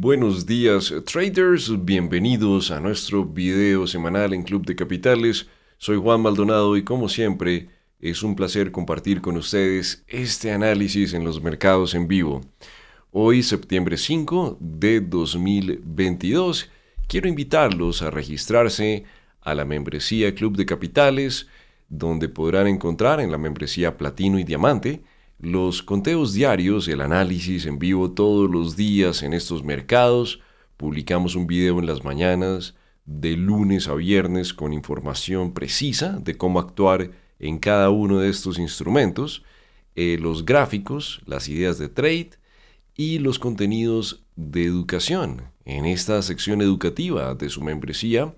buenos días traders, bienvenidos a nuestro video semanal en Club de Capitales. Soy Juan Maldonado y como siempre es un placer compartir con ustedes este análisis en los mercados en vivo. Hoy, septiembre 5 de 2022, quiero invitarlos a registrarse a la membresía Club de Capitales, donde podrán encontrar en la membresía Platino y Diamante los conteos diarios, el análisis en vivo todos los días en estos mercados. Publicamos un video en las mañanas de lunes a viernes con información precisa de cómo actuar en cada uno de estos instrumentos, eh, los gráficos, las ideas de trade y los contenidos de educación. En esta sección educativa de su membresía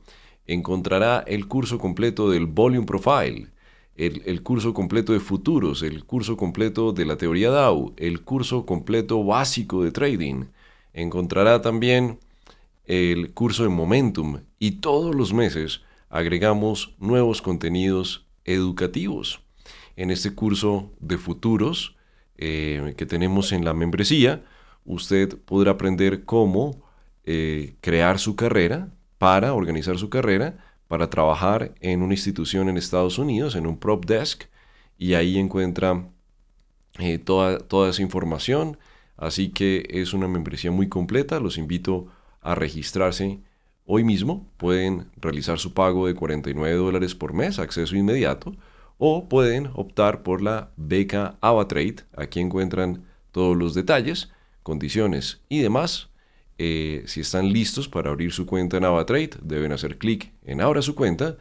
encontrará el curso completo del Volume Profile, el, curso completo de futuros, el curso completo de la teoría DAO, el curso completo básico de trading. Encontrará también el curso de Momentum y todos los meses agregamos nuevos contenidos educativos. En este curso de futuros eh, que tenemos en la membresía, usted podrá aprender cómo eh, crear su carrera para organizar su carrera para trabajar en una institución en Estados Unidos, en un prop desk, y ahí encuentra eh, toda, toda esa información. Así que es una membresía muy completa. Los invito a registrarse hoy mismo. Pueden realizar su pago de 49 dólares por mes, acceso inmediato, o pueden optar por la beca AvaTrade. Aquí encuentran todos los detalles, condiciones y demás eh, si están listos para abrir su cuenta en AvaTrade, deben hacer clic en Abra su cuenta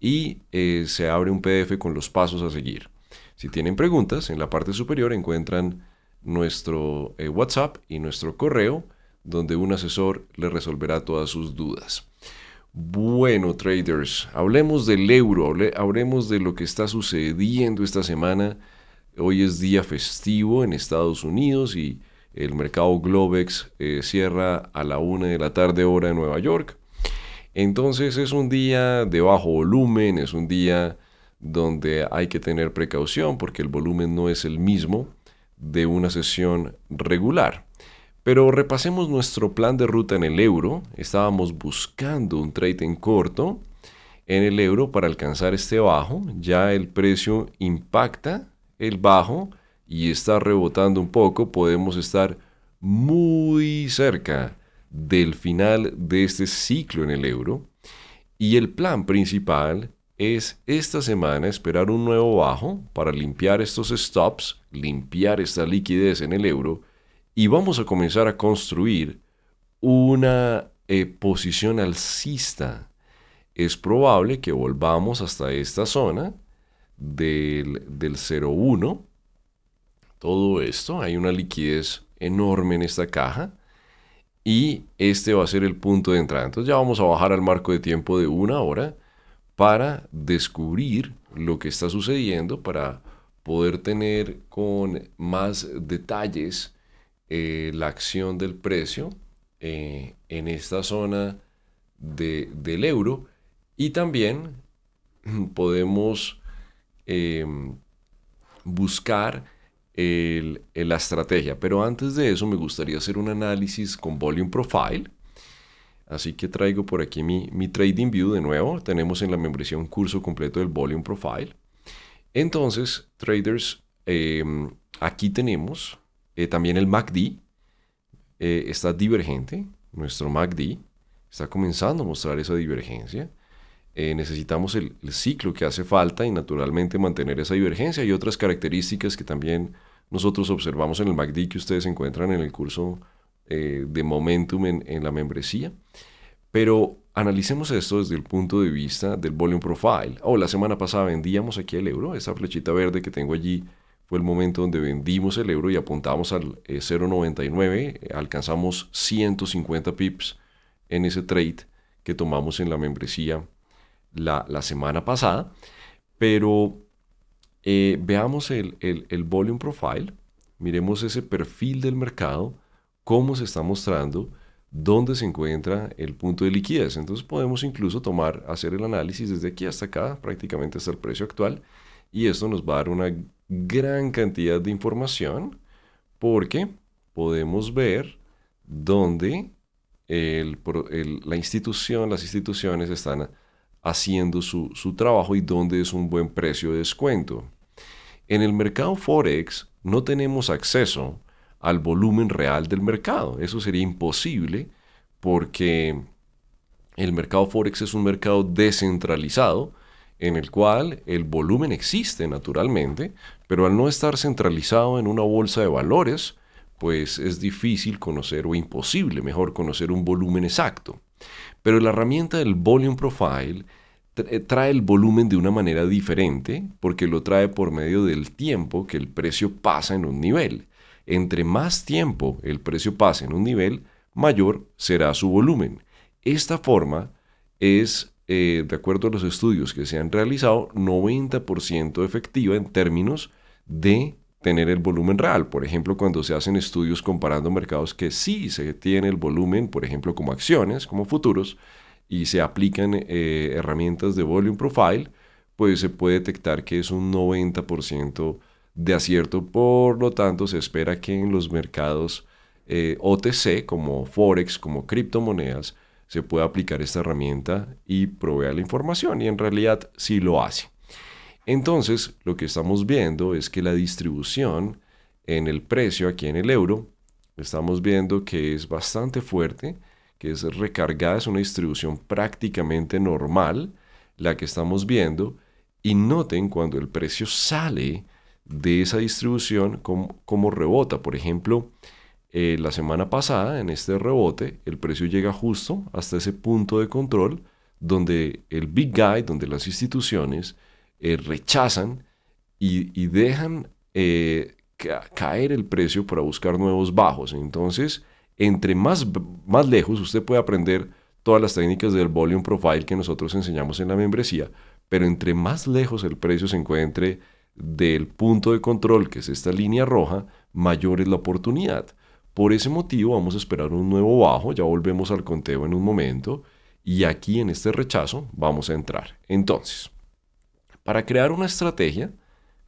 y eh, se abre un PDF con los pasos a seguir. Si tienen preguntas, en la parte superior encuentran nuestro eh, WhatsApp y nuestro correo, donde un asesor les resolverá todas sus dudas. Bueno, traders, hablemos del euro, hablemos de lo que está sucediendo esta semana. Hoy es día festivo en Estados Unidos y el mercado Globex eh, cierra a la una de la tarde hora de Nueva York. Entonces es un día de bajo volumen, es un día donde hay que tener precaución porque el volumen no es el mismo de una sesión regular. Pero repasemos nuestro plan de ruta en el euro. Estábamos buscando un trade en corto en el euro para alcanzar este bajo. Ya el precio impacta el bajo y está rebotando un poco, podemos estar muy cerca del final de este ciclo en el euro. Y el plan principal es esta semana esperar un nuevo bajo para limpiar estos stops, limpiar esta liquidez en el euro y vamos a comenzar a construir una eh, posición alcista. Es probable que volvamos hasta esta zona del, del 0,1 todo esto. Hay una liquidez enorme en esta caja. Y este va a ser el punto de entrada. Entonces ya vamos a bajar al marco de tiempo de una hora para descubrir lo que está sucediendo, para poder tener con más detalles eh, la acción del precio eh, en esta zona del euro. Y también podemos em, buscar la estrategia. Pero antes de eso me gustaría hacer un análisis con Volume Profile. Así que traigo por aquí mi, Trading View de nuevo. Tenemos en la membresía un curso completo del Volume Profile. Entonces, traders, em, aquí tenemos eh, también el MACD. Eh, está divergente. Nuestro MACD está comenzando a mostrar esa divergencia. Eh, necesitamos el, ciclo que hace falta y naturalmente mantener esa divergencia y otras características que también nosotros observamos en el MACD que ustedes encuentran en el curso eh, de Momentum en, la membresía. Pero analicemos esto desde el punto de vista del volume profile. Oh, la semana pasada vendíamos aquí el euro, esa flechita verde que tengo allí fue el momento donde vendimos el euro y apuntamos al 0.99, eh, alcanzamos 150 pips en ese trade que tomamos en la membresía la, semana pasada, pero eh, veamos el, el, volume profile, miremos ese perfil del mercado, cómo se está mostrando, dónde se encuentra el punto de liquidez. Entonces podemos incluso tomar, hacer el análisis desde aquí hasta acá, prácticamente hasta el precio actual, y esto nos va a dar una gran cantidad de información porque podemos ver dónde la institución, las instituciones están haciendo su, su trabajo y dónde es un buen precio de descuento. En el mercado Forex no tenemos acceso al volumen real del mercado. Eso sería imposible porque el mercado Forex es un mercado descentralizado en el cual el volumen existe naturalmente, pero al no estar centralizado en una bolsa de valores, pues es difícil conocer o imposible, mejor conocer un volumen exacto. Pero la herramienta del Volume Profile eh, trae el volumen de una manera diferente porque lo trae por medio del tiempo que el precio pasa en un nivel. Entre más tiempo el precio pase en un nivel, mayor será su volumen. Esta forma es, eh, de acuerdo a los estudios que se han realizado, 90% efectiva en términos de tener el volumen real. Por ejemplo, cuando se hacen estudios comparando mercados que sí se tiene el volumen, por ejemplo, como acciones, como futuros, y se aplican eh, herramientas de volume profile, pues se puede detectar que es un 90% de acierto. Por lo tanto, se espera que en los mercados eh, OTC, como Forex, como criptomonedas, se pueda aplicar esta herramienta y provea la información. Y en realidad sí lo hace. Entonces, lo que estamos viendo es que la distribución en el precio aquí en el euro, estamos viendo que es bastante fuerte que es recargada, es una distribución prácticamente normal, la que estamos viendo, y noten cuando el precio sale de esa distribución, cómo, rebota. Por ejemplo, eh, la semana pasada, en este rebote, el precio llega justo hasta ese punto de control donde el Big Guy, donde las instituciones eh, rechazan y, dejan eh, caer el precio para buscar nuevos bajos. Entonces, entre más, más lejos usted puede aprender todas las técnicas del volume profile que nosotros enseñamos en la membresía, pero entre más lejos el precio se encuentre del punto de control, que es esta línea roja, mayor es la oportunidad. Por ese motivo vamos a esperar un nuevo bajo, ya volvemos al conteo en un momento, y aquí en este rechazo vamos a entrar. Entonces, para crear una estrategia,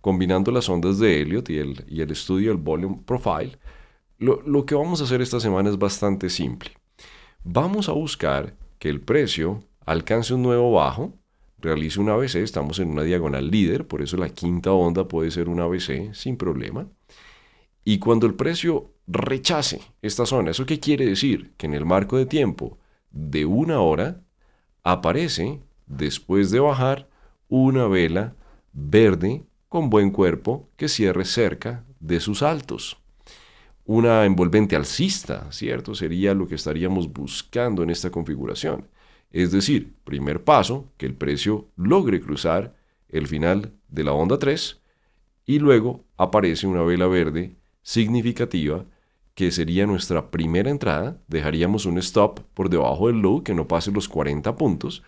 combinando las ondas de Elliot y el, y el estudio del volume profile, lo, que vamos a hacer esta semana es bastante simple. Vamos a buscar que el precio alcance un nuevo bajo, realice un ABC, estamos en una diagonal líder, por eso la quinta onda puede ser un ABC sin problema. Y cuando el precio rechace esta zona, ¿eso qué quiere decir? Que en el marco de tiempo de una hora aparece, después de bajar, una vela verde con buen cuerpo que cierre cerca de sus altos una envolvente alcista, ¿cierto? Sería lo que estaríamos buscando en esta configuración. Es decir, primer paso, que el precio logre cruzar el final de la onda 3 y luego aparece una vela verde significativa que sería nuestra primera entrada, dejaríamos un stop por debajo del low que no pase los 40 puntos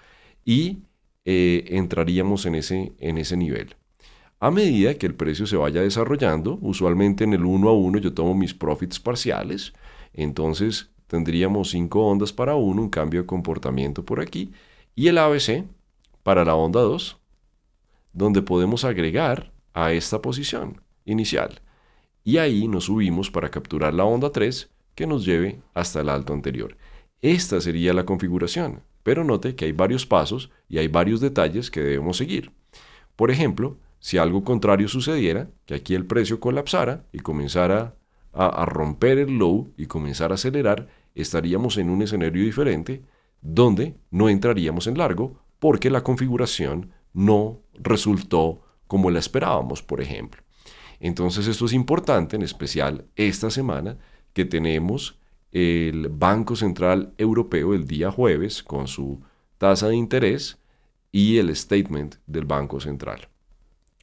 y eh, entraríamos en ese, en ese nivel. A medida que el precio se vaya desarrollando, usualmente en el 1 a 1 yo tomo mis profits parciales, entonces tendríamos 5 ondas para 1, un cambio de comportamiento por aquí, y el ABC para la onda 2, donde podemos agregar a esta posición inicial. Y ahí nos subimos para capturar la onda 3 que nos lleve hasta el alto anterior. Esta sería la configuración, pero note que hay varios pasos y hay varios detalles que debemos seguir. Por ejemplo, si algo contrario sucediera, que aquí el precio colapsara y comenzara a, romper el low y comenzara a acelerar, estaríamos en un escenario diferente donde no entraríamos en largo porque la configuración no resultó como la esperábamos, por ejemplo. Entonces esto es importante, en especial esta semana que tenemos el Banco Central Europeo el día jueves con su tasa de interés y el statement del Banco Central.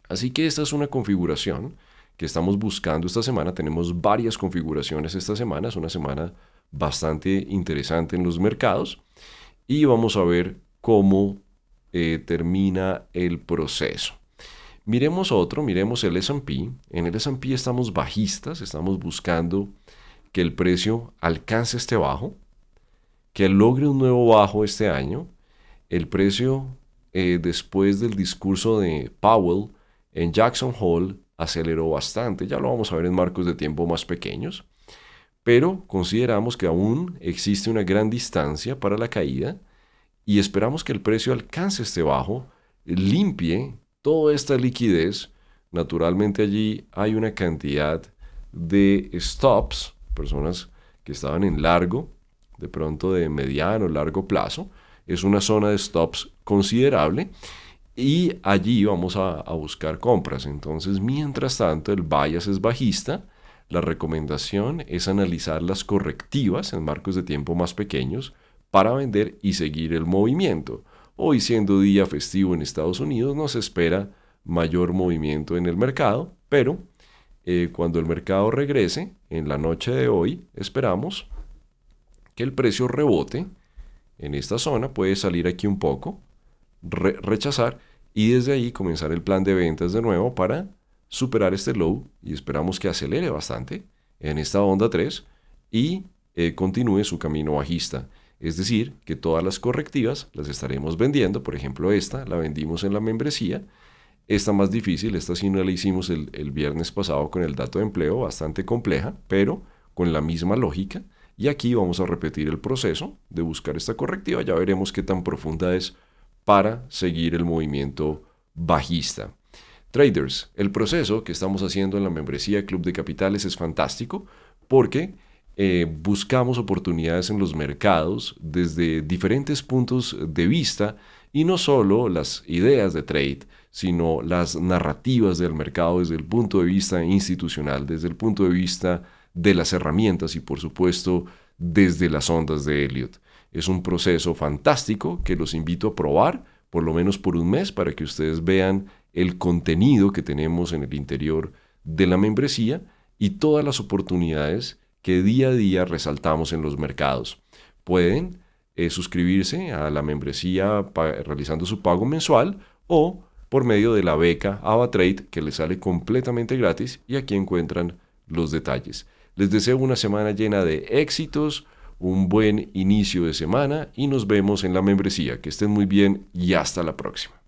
Así que esta es una configuración que estamos buscando esta semana. Tenemos varias configuraciones esta semana. Es una semana bastante interesante en los mercados. Y vamos a ver cómo eh, termina el proceso. Miremos otro, miremos el SP. En el SP estamos bajistas, estamos buscando que el precio alcance este bajo, que logre un nuevo bajo este año. El precio, eh, después del discurso de Powell, en Jackson Hole aceleró bastante, ya lo vamos a ver en marcos de tiempo más pequeños, pero consideramos que aún existe una gran distancia para la caída y esperamos que el precio alcance este bajo, limpie toda esta liquidez. Naturalmente allí hay una cantidad de stops, personas que estaban en largo, de pronto de mediano, largo plazo. Es una zona de stops considerable y allí vamos a, a buscar compras. Entonces, mientras tanto, el bias es bajista la recomendación es analizar las correctivas en marcos de tiempo más pequeños para vender y seguir el movimiento. Hoy siendo día festivo en Estados Unidos nos espera mayor movimiento en el mercado, pero eh, cuando el mercado regrese en la noche de hoy esperamos que el precio rebote en esta zona, puede salir aquí un poco, rechazar y desde ahí comenzar el plan de ventas de nuevo para superar este low y esperamos que acelere bastante en esta onda 3 y eh, continúe su camino bajista. Es decir, que todas las correctivas las estaremos vendiendo. Por ejemplo, esta la vendimos en la membresía. Esta más difícil, esta sí no la hicimos el, el viernes pasado con el dato de empleo, bastante compleja, pero con la misma lógica. Y aquí vamos a repetir el proceso de buscar esta correctiva. Ya veremos qué tan profunda es para seguir el movimiento bajista. Traders, el proceso que estamos haciendo en la membresía Club de Capitales es fantástico porque eh, buscamos oportunidades en los mercados desde diferentes puntos de vista y no solo las ideas de trade, sino las narrativas del mercado desde el punto de vista institucional, desde el punto de vista de las herramientas y por supuesto desde las ondas de Elliot. Es un proceso fantástico que los invito a probar por lo menos por un mes para que ustedes vean el contenido que tenemos en el interior de la membresía y todas las oportunidades que día a día resaltamos en los mercados. Pueden eh, suscribirse a la membresía realizando su pago mensual o por medio de la beca AvaTrade que les sale completamente gratis y aquí encuentran los detalles. Les deseo una semana llena de éxitos, un buen inicio de semana y nos vemos en la membresía. Que estén muy bien y hasta la próxima.